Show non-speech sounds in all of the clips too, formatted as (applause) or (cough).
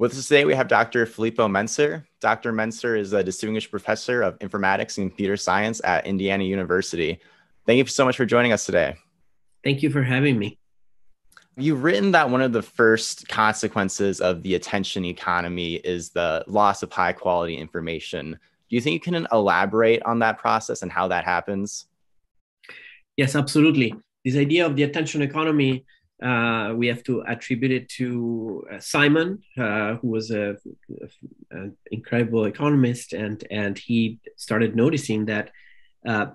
With us today, we have Dr. Filippo Menczer. Dr. Menczer is a distinguished professor of informatics and computer science at Indiana University. Thank you so much for joining us today. Thank you for having me. You've written that one of the first consequences of the attention economy is the loss of high quality information. Do you think you can elaborate on that process and how that happens? Yes, absolutely. This idea of the attention economy uh, we have to attribute it to uh, Simon, uh, who was an incredible economist, and and he started noticing that uh,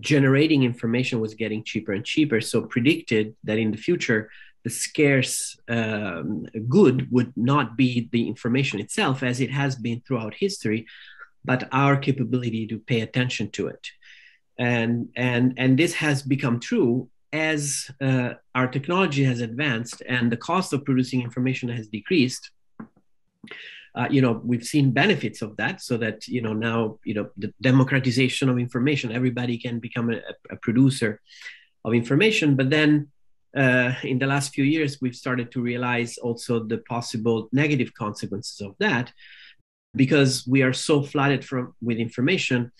generating information was getting cheaper and cheaper. So predicted that in the future the scarce um, good would not be the information itself, as it has been throughout history, but our capability to pay attention to it. And and and this has become true as uh, our technology has advanced and the cost of producing information has decreased, uh, you know, we've seen benefits of that. So that you know now, you know, the democratization of information, everybody can become a, a producer of information. But then, uh, in the last few years, we've started to realize also the possible negative consequences of that, because we are so flooded from with information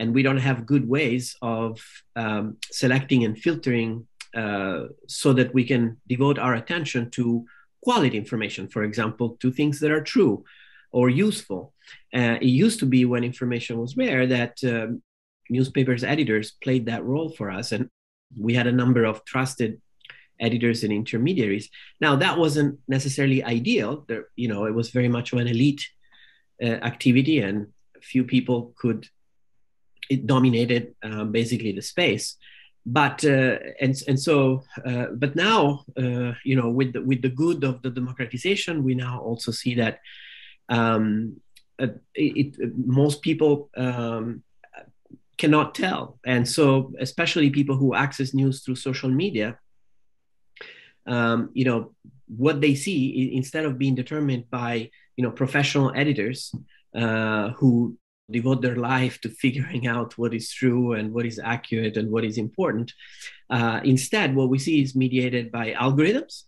and we don't have good ways of um, selecting and filtering uh, so that we can devote our attention to quality information, for example, to things that are true or useful. Uh, it used to be when information was rare that um, newspapers editors played that role for us, and we had a number of trusted editors and intermediaries. Now that wasn't necessarily ideal. There, you know, it was very much of an elite uh, activity, and few people could it dominated uh, basically the space. But uh, and and so uh, but now uh, you know with the, with the good of the democratization we now also see that um, uh, it, it, most people um, cannot tell. And so especially people who access news through social media um, you know what they see instead of being determined by you know professional editors uh, who devote their life to figuring out what is true and what is accurate and what is important. Uh, instead, what we see is mediated by algorithms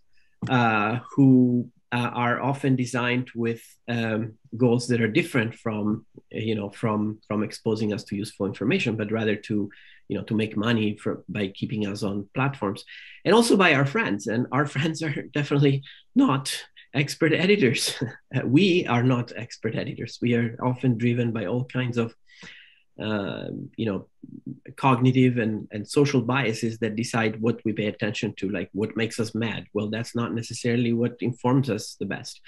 uh, who uh, are often designed with um, goals that are different from, you know, from from exposing us to useful information, but rather to, you know, to make money for, by keeping us on platforms, and also by our friends. And our (laughs) friends are definitely not expert editors. (laughs) we are not expert editors. We are often driven by all kinds of, uh, you know, cognitive and, and social biases that decide what we pay attention to, like what makes us mad. Well, that's not necessarily what informs us the best.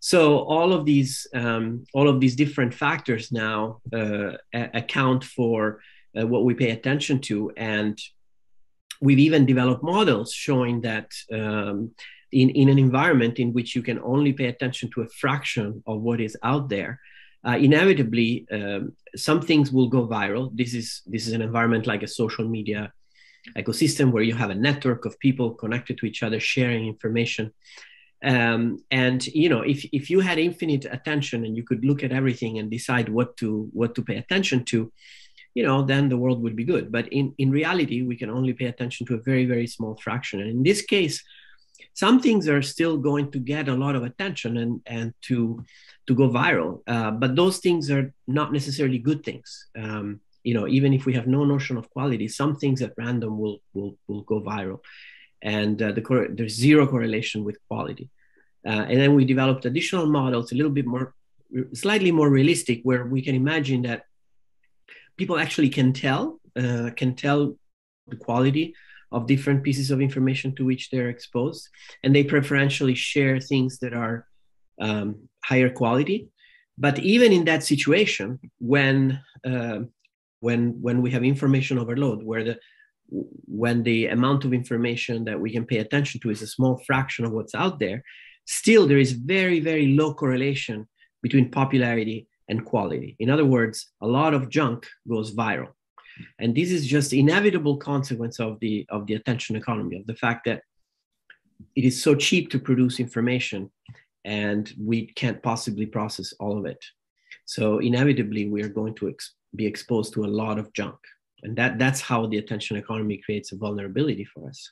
So all of these, um, all of these different factors now uh, account for uh, what we pay attention to, and we've even developed models showing that. Um, in, in an environment in which you can only pay attention to a fraction of what is out there, uh, inevitably um, some things will go viral. This is this is an environment like a social media ecosystem where you have a network of people connected to each other, sharing information. Um, and you know, if if you had infinite attention and you could look at everything and decide what to what to pay attention to, you know, then the world would be good. But in in reality, we can only pay attention to a very very small fraction. And in this case, some things are still going to get a lot of attention and and to to go viral uh, but those things are not necessarily good things. Um, you know even if we have no notion of quality some things at random will will will go viral. And uh, the cor- there's zero correlation with quality. Uh, and then we developed additional models a little bit more slightly more realistic where we can imagine that people actually can tell uh, can tell the quality of different pieces of information to which they're exposed, and they preferentially share things that are um, higher quality. But even in that situation, when uh, when when we have information overload, where the when the amount of information that we can pay attention to is a small fraction of what's out there, still there is very very low correlation between popularity and quality. In other words, a lot of junk goes viral and this is just inevitable consequence of the of the attention economy of the fact that it is so cheap to produce information and we can't possibly process all of it. So inevitably we are going to ex- be exposed to a lot of junk. And that that's how the attention economy creates a vulnerability for us.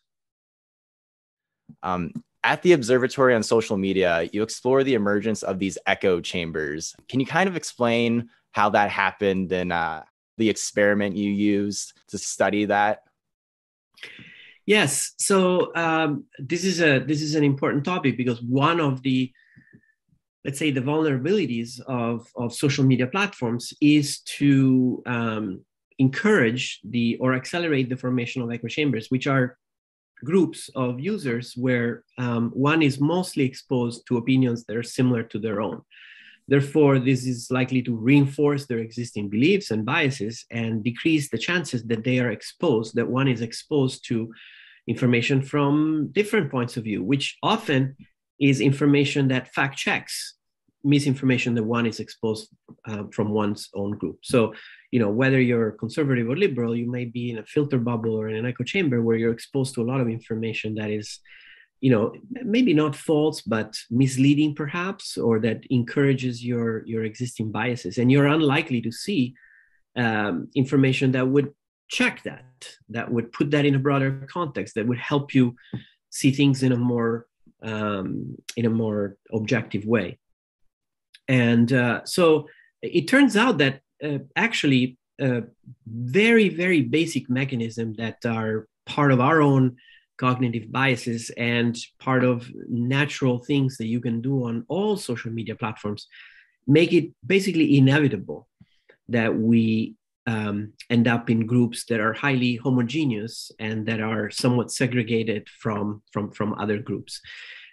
Um, At the observatory on social media, you explore the emergence of these echo chambers. Can you kind of explain how that happened and uh, the experiment you used to study that? Yes. So um, this is a this is an important topic because one of the let's say the vulnerabilities of, of social media platforms is to um, encourage the or accelerate the formation of echo chambers, which are groups of users where um, one is mostly exposed to opinions that are similar to their own. Therefore, this is likely to reinforce their existing beliefs and biases and decrease the chances that they are exposed, that one is exposed to information from different points of view, which often is information that fact checks misinformation that one is exposed uh, from one's own group. So, you know, whether you're conservative or liberal, you may be in a filter bubble or in an echo chamber where you're exposed to a lot of information that is you know maybe not false but misleading perhaps or that encourages your your existing biases. And you're unlikely to see um, information that would check that that would put that in a broader context that would help you see things in a more um, in a more objective way. And uh, so it turns out that uh, actually very very basic mechanism that are part of our own cognitive biases and part of natural things that you can do on all social media platforms make it basically inevitable that we um, end up in groups that are highly homogeneous and that are somewhat segregated from from from other groups.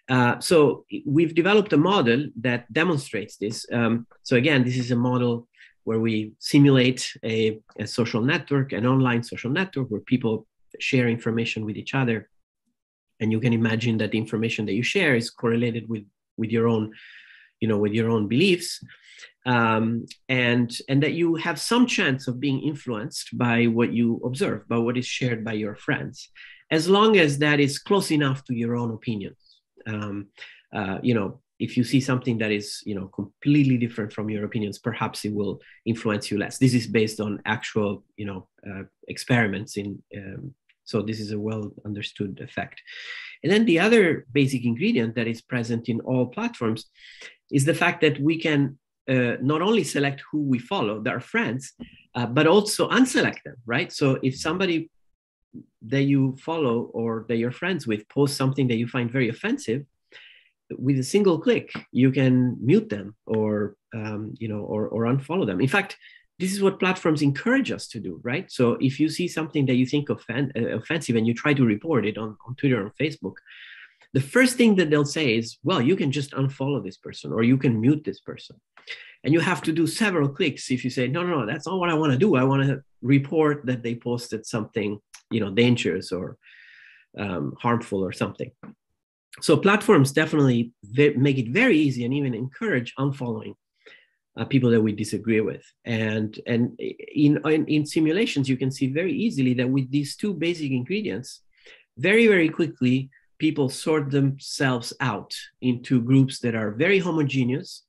Uh, so we've developed a model that demonstrates this. Um, so again this is a model where we simulate a, a social network an online social network where people share information with each other and you can imagine that the information that you share is correlated with with your own you know with your own beliefs. Um, and and that you have some chance of being influenced by what you observe by what is shared by your friends as long as that is close enough to your own opinions. Um, uh, you know if you see something that is you know completely different from your opinions perhaps it will influence you less. This is based on actual you know uh, experiments in um, so this is a well understood effect. And then the other basic ingredient that is present in all platforms is the fact that we can uh, not only select who we follow, their friends, uh, but also unselect them, right? So if somebody that you follow or that you're friends with posts something that you find very offensive, with a single click, you can mute them or um, you know or, or unfollow them. In fact, this is what platforms encourage us to do, right? So if you see something that you think offen- uh, offensive and you try to report it on, on Twitter or Facebook, the first thing that they'll say is, well, you can just unfollow this person or you can mute this person. And you have to do several clicks if you say, no, no, no, that's not what I want to do. I want to report that they posted something, you know, dangerous or um, harmful or something. So platforms definitely make it very easy and even encourage unfollowing uh, people that we disagree with. And, and in, in, in, simulations, you can see very easily that with these two basic ingredients, very, very quickly, people sort themselves out into groups that are very homogeneous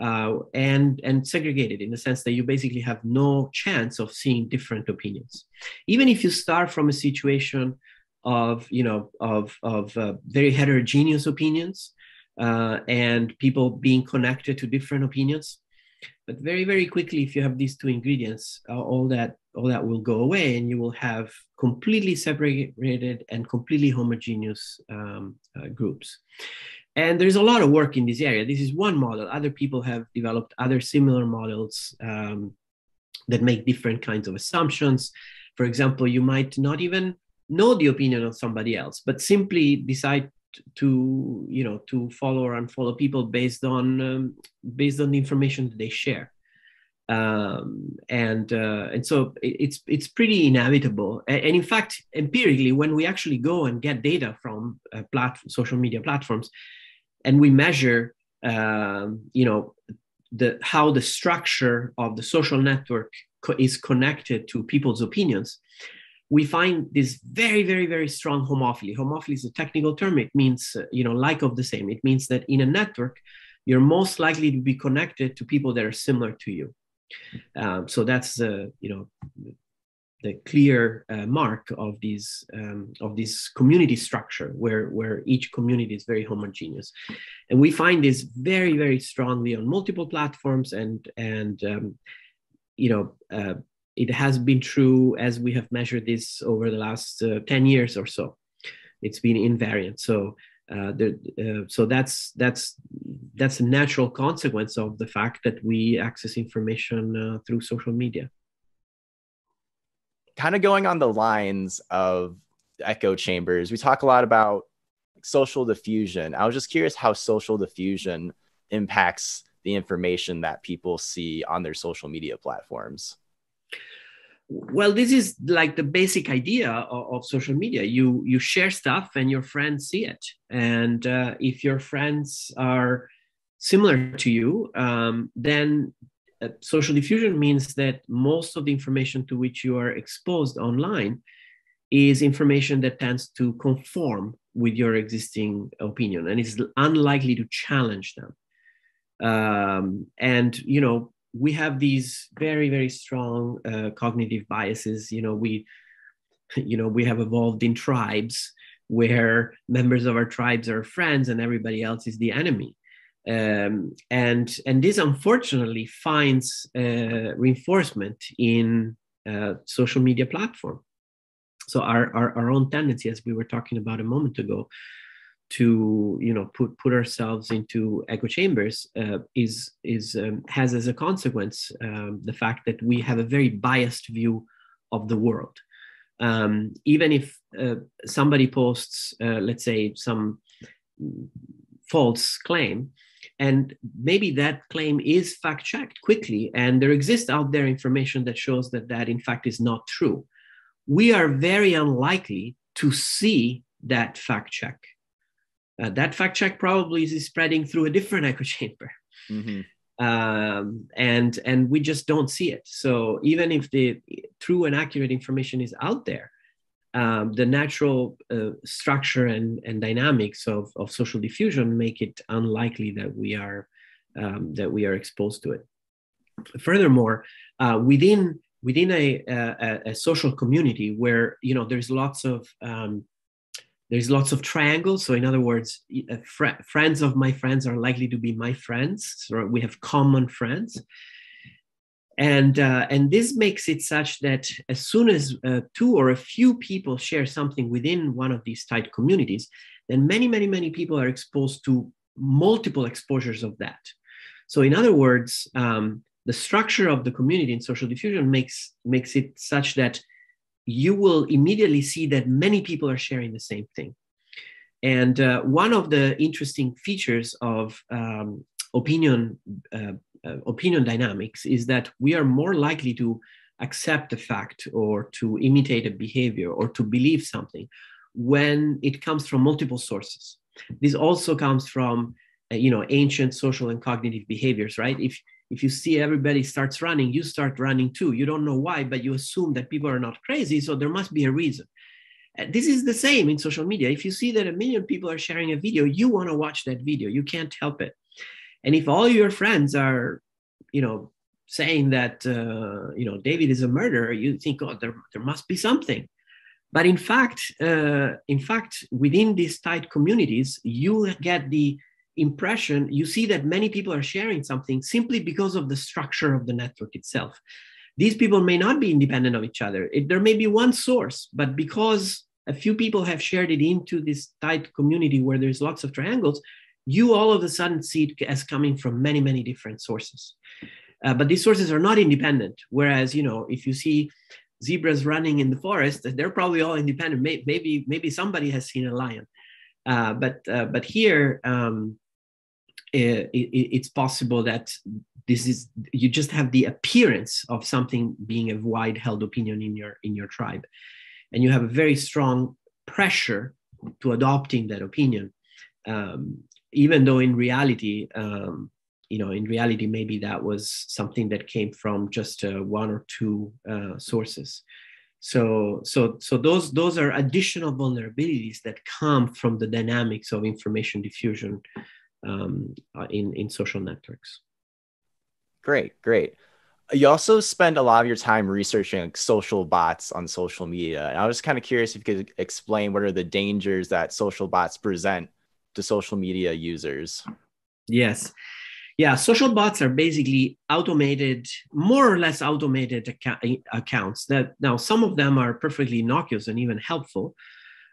uh, and, and segregated in the sense that you basically have no chance of seeing different opinions. Even if you start from a situation of, you know, of, of uh, very heterogeneous opinions, uh, and people being connected to different opinions but very very quickly if you have these two ingredients uh, all that all that will go away and you will have completely separated and completely homogeneous um, uh, groups. And there's a lot of work in this area. This is one model. Other people have developed other similar models um, that make different kinds of assumptions. For example you might not even know the opinion of somebody else but simply decide to you know to follow or unfollow people based on um, based on the information that they share. Um, and uh, and so it, it's it's pretty inevitable. And, and, in fact empirically when we actually go and get data from uh, plat- social media platforms and we measure um, you know the how the structure of the social network co- is connected to people's opinions we find this very, very, very strong homophily. Homophily is a technical term. It means, uh, you know, like of the same. It means that in a network, you're most likely to be connected to people that are similar to you. Um, so that's, uh, you know, the clear uh, mark of these um, of this community structure where where each community is very homogeneous and we find this very very strongly on multiple platforms and and um, you know uh, it has been true as we have measured this over the last uh, 10 years or so it's been invariant so uh, there, uh, so that's that's that's a natural consequence of the fact that we access information uh, through social media kind of going on the lines of echo chambers, we talk a lot about social diffusion. I was just curious how social diffusion impacts the information that people see on their social media platforms. Well, this is like the basic idea of, of social media. You you share stuff and your friends see it, and uh, if your friends are similar to you, um, then uh, social diffusion means that most of the information to which you are exposed online is information that tends to conform with your existing opinion and is unlikely to challenge them um, and you know we have these very very strong uh, cognitive biases you know we (laughs) you know we have evolved in tribes where members of our tribes are friends and everybody else is the enemy um, and and this unfortunately finds uh, reinforcement in uh, social media platform. So our, our, our own tendency, as we were talking about a moment ago, to you know put put ourselves into echo chambers uh, is is um, has as a consequence um, the fact that we have a very biased view of the world. Um, even if uh, somebody posts, uh, let's say, some false claim, and maybe that claim is fact checked quickly and there exists out there information that shows that that in fact is not true we are very unlikely to see that fact check uh, that fact check probably is spreading through a different (laughs) echo chamber mm-hmm. um, and and we just don't see it so even if the true and accurate information is out there um, the natural uh, structure and, and dynamics of, of social diffusion make it unlikely that we are um, that we are exposed to it. Furthermore, uh, within within a, a, a, social community where you know there's lots of um, there's lots of triangles. So in other words, fr- friends of my friends are likely to be my friends. So we have common friends and uh, and this makes it such that as soon as uh, two or a few people share something within one of these tight communities then many many many people are exposed to multiple exposures of that so in other words um, the structure of the community in social diffusion makes makes it such that you will immediately see that many people are sharing the same thing. And uh, one of the interesting features of um, opinion uh, uh, opinion dynamics is that we are more likely to accept a fact or to imitate a behavior or to believe something when it comes from multiple sources. This also comes from uh, you know ancient social and cognitive behaviors right? If if you see everybody starts running you start running too. You don't know why but you assume that people are not crazy so there must be a reason. Uh, this is the same in social media. If you see that a million people are sharing a video you want to watch that video. You can't help it. And if all your friends are, you know, saying that uh, you know David is a murderer, you think, oh, there, there must be something. But in fact, uh, in fact, within these tight communities, you get the impression you see that many people are sharing something simply because of the structure of the network itself. These people may not be independent of each other. It, there may be one source, but because a few people have shared it into this tight community where there's lots of triangles, you all of a sudden see it as coming from many, many different sources. Uh, but these sources are not independent. Whereas, you know, if you see zebras running in the forest, they're probably all independent. Maybe, maybe somebody has seen a lion. Uh, but, uh, but here, um, it, it, it's possible that this is you just have the appearance of something being a wide held opinion in your in your tribe and you have a very strong pressure to adopting that opinion um, even though in reality, um, you know, in reality, maybe that was something that came from just uh, one or two uh, sources. So, so, so those those are additional vulnerabilities that come from the dynamics of information diffusion um, uh, in in social networks. Great, great. you also spend a lot of your time researching social bots on social media. And I was kind of curious if you could explain what are the dangers that social bots present to social media users. Yes. Yeah, social bots are basically automated, more or less automated account- accounts. That now some of them are perfectly innocuous and even helpful,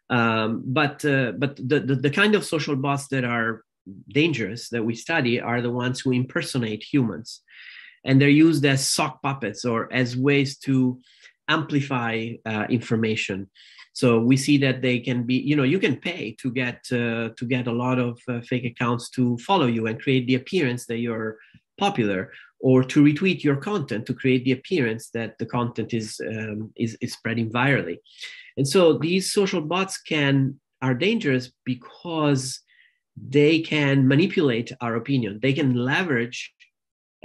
um, but uh, but the, the the kind of social bots that are dangerous that we study are the ones who impersonate humans. And they're used as sock puppets or as ways to amplify uh, information. So we see that they can be you know you can pay to get uh, to get a lot of uh, fake accounts to follow you and create the appearance that you're popular or to retweet your content to create the appearance that the content is um, is, is spreading virally. And so these social bots can are dangerous because they can manipulate our opinion. They can leverage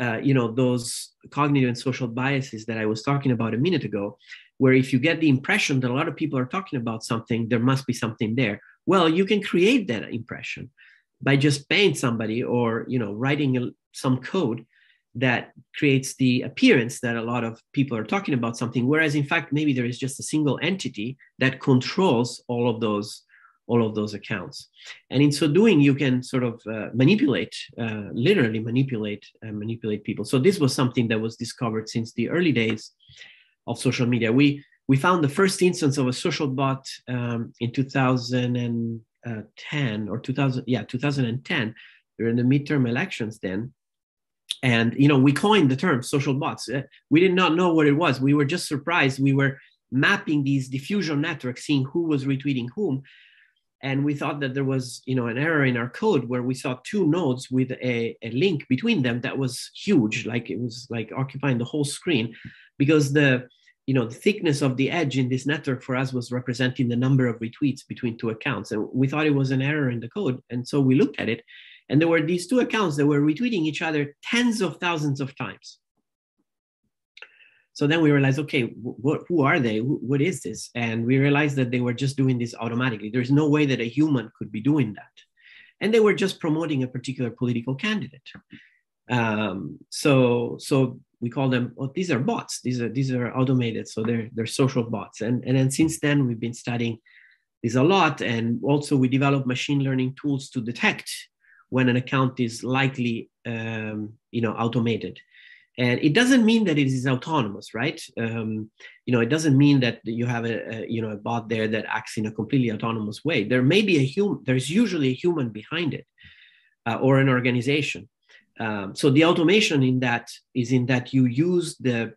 uh, you know those cognitive and social biases that i was talking about a minute ago where if you get the impression that a lot of people are talking about something there must be something there. Well you can create that impression by just paying somebody or you know writing some code that creates the appearance that a lot of people are talking about something. Whereas in fact maybe there is just a single entity that controls all of those all of those accounts. And in so doing, you can sort of uh, manipulate, uh, literally manipulate, uh, manipulate people. So this was something that was discovered since the early days of social media. We we found the first instance of a social bot um, in 2010 or 2000, yeah, 2010 during the midterm elections then. And you know, we coined the term social bots. Uh, we did not know what it was. We were just surprised. We were mapping these diffusion networks, seeing who was retweeting whom and we thought that there was you know an error in our code where we saw two nodes with a, a link between them that was huge like it was like occupying the whole screen because the you know the thickness of the edge in this network for us was representing the number of retweets between two accounts. And we thought it was an error in the code. And so we looked at it and there were these two accounts that were retweeting each other tens of thousands of times so then we realized, okay, wh- who are they? Wh- what is this? And we realized that they were just doing this automatically. There's no way that a human could be doing that. And they were just promoting a particular political candidate. Um, so, so we call them, oh, these are bots. These are, these are automated. So they're, they're social bots. And, and then since then, we've been studying this a lot. And also we develop machine learning tools to detect when an account is likely, um, you know, automated and it doesn't mean that it is autonomous right? Um, you know it doesn't mean that you have a, a, you know a bot there that acts in a completely autonomous way. There may be a human there's usually a human behind it uh, or an organization. Um, so the automation in that is in that you use the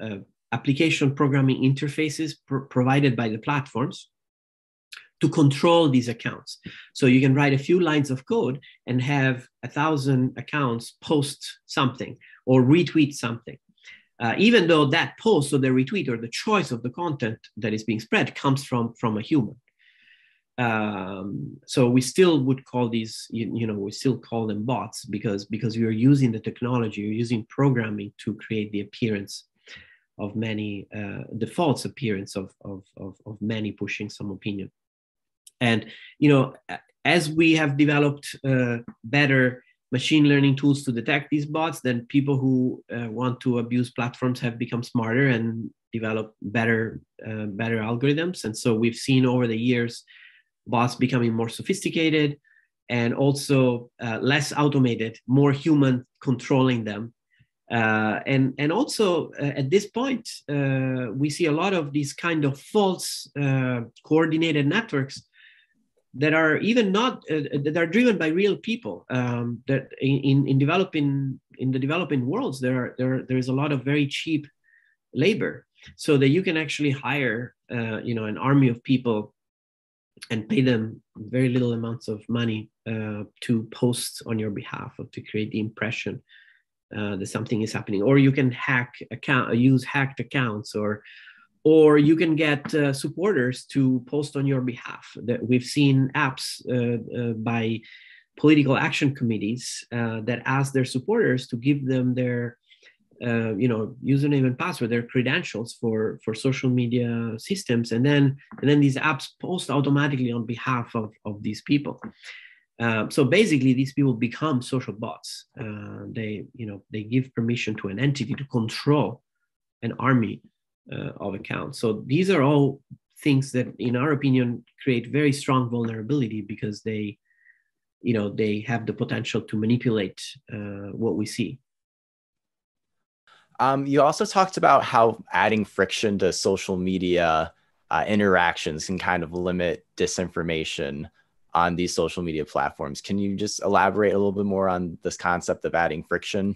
uh, application programming interfaces pr- provided by the platforms to control these accounts. So you can write a few lines of code and have a thousand accounts post something or retweet something. Uh, even though that post or the retweet or the choice of the content that is being spread comes from, from a human. Um, so we still would call these, you, you, know, we still call them bots because, because are using the technology, you're using programming to create the appearance of many, uh, the false appearance of, of, of, of many pushing some opinion. And you know, as we have developed uh, better machine learning tools to detect these bots, then people who uh, want to abuse platforms have become smarter and develop better uh, better algorithms. And so we've seen over the years bots becoming more sophisticated and also uh, less automated, more human controlling them. Uh, and and also uh, at this point we see a lot of these kind of false coordinated networks that are even not uh, that are driven by real people um, that in, in developing in the developing worlds there are there there is a lot of very cheap labor. So that you can actually hire uh, you know an army of people and pay them very little amounts of money uh, to post on your behalf or to create the impression uh, that something is happening. Or you can hack account use hacked accounts or or you can get uh, supporters to post on your behalf. That we've seen apps uh, uh, by political action committees uh, that ask their supporters to give them their uh, you know username and password their credentials for for social media systems and then and then these apps post automatically on behalf of of these people Um, so basically, these people become social bots. Uh, they, you know, they give permission to an entity to control an army uh, of accounts. So these are all things that, in our opinion, create very strong vulnerability because they, you know, they have the potential to manipulate uh, what we see. Um, you also talked about how adding friction to social media uh, interactions can kind of limit disinformation on these social media platforms. Can you just elaborate a little bit more on this concept of adding friction?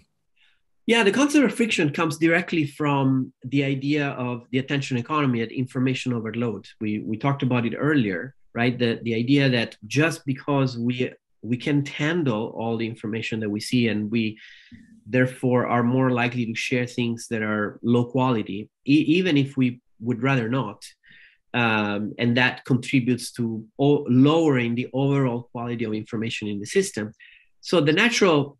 Yeah, the concept of friction comes directly from the idea of the attention economy at information overload. We, we talked about it earlier, right? The, the idea that just because we we can't handle all the information that we see and we therefore are more likely to share things that are low quality, e- even if we would rather not. Um, and that contributes to o- lowering the overall quality of information in the system. So the natural,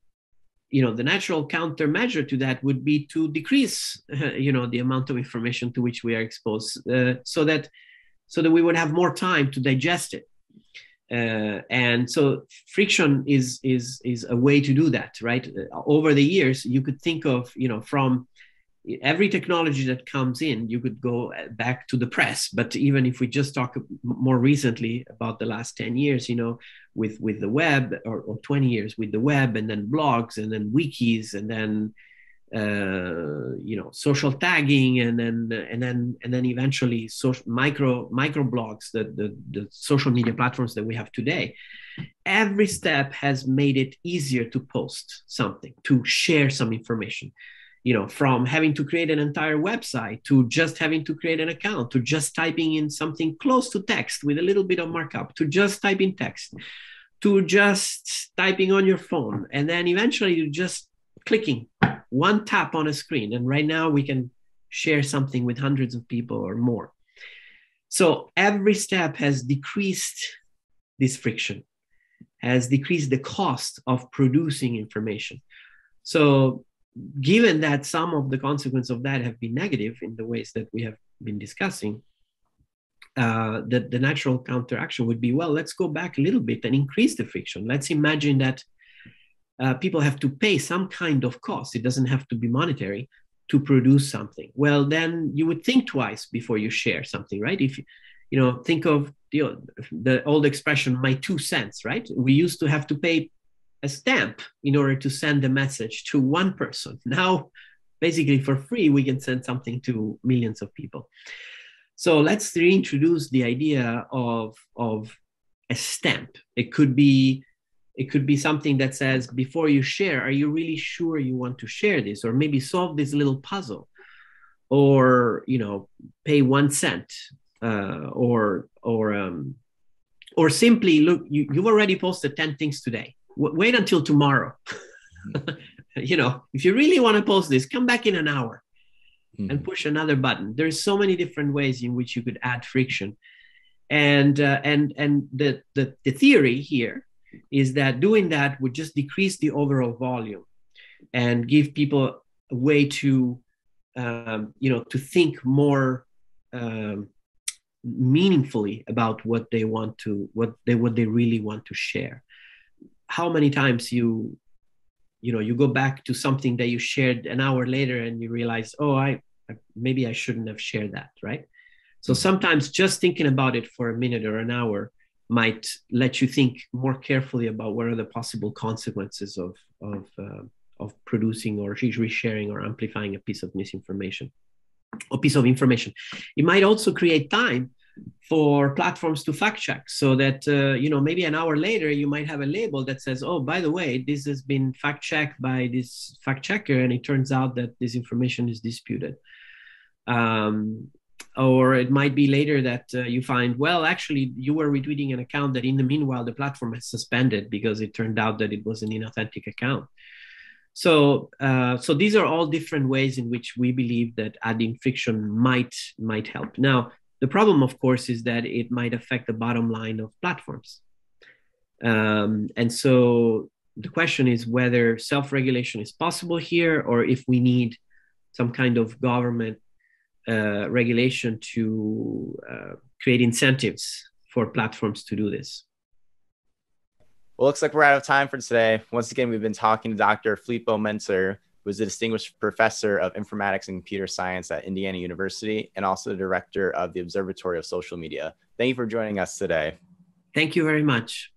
you know, the natural countermeasure to that would be to decrease, (laughs) you know, the amount of information to which we are exposed, uh, so that so that we would have more time to digest it. Uh, and so friction is is is a way to do that right uh, over the years you could think of you know from every technology that comes in you could go back to the press. But even if we just talk more recently about the last 10 years you know with with the web or, or 20 years with the web and then blogs and then wikis and then uh, you know social tagging and then and then and then eventually social micro micro blogs the, the the social media platforms that we have today. Every step has made it easier to post something to share some information you know from having to create an entire website to just having to create an account to just typing in something close to text with a little bit of markup to just type in text to just typing on your phone and then eventually you're just clicking one tap on a screen. And right now we can share something with hundreds of people or more. So every step has decreased this friction has decreased the cost of producing information. So given that some of the consequences of that have been negative in the ways that we have been discussing, uh, the, the natural counteraction would be well, let's go back a little bit and increase the friction. Let's imagine that uh, people have to pay some kind of cost, it doesn't have to be monetary, to produce something. Well, then you would think twice before you share something, right? If you know, think of the, the old expression, my two cents, right? We used to have to pay a stamp in order to send a message to one person. Now, basically for free, we can send something to millions of people. So let's reintroduce the idea of, of a stamp. It could be it could be something that says before you share are you really sure you want to share this or maybe solve this little puzzle or you know pay one cent uh, or or um, or simply look you, you've already posted 10 things today w- wait until tomorrow. Mm-hmm. (laughs) you know, if you really want to post this, come back in an hour mm-hmm. and push another button. There's so many different ways in which you could add friction. And uh, and and the, the the theory here is that doing that would just decrease the overall volume and give people a way to um, you know to think more um, meaningfully about what they want to what they what they really want to share how many times you you know you go back to something that you shared an hour later and you realize oh i maybe i shouldn't have shared that right so mm-hmm. sometimes just thinking about it for a minute or an hour might let you think more carefully about what are the possible consequences of of uh, of producing or resharing or amplifying a piece of misinformation or piece of information it might also create time for platforms to fact check so that uh, you know maybe an hour later you might have a label that says oh by the way this has been fact checked by this fact checker and it turns out that this information is disputed. Um, or it might be later that uh, you find well actually you were retweeting an account that in the meanwhile the platform has suspended because it turned out that it was an inauthentic account. So uh, so these are all different ways in which we believe that adding friction might might help. Now the problem, of course, is that it might affect the bottom line of platforms. Um, and so the question is whether self regulation is possible here or if we need some kind of government uh, regulation to uh, create incentives for platforms to do this. Well, looks like we're out of time for today. Once again, we've been talking to Dr. Filippo Menczer, is a distinguished professor of informatics and computer science at Indiana University and also the director of the Observatory of Social Media. Thank you for joining us today. Thank you very much.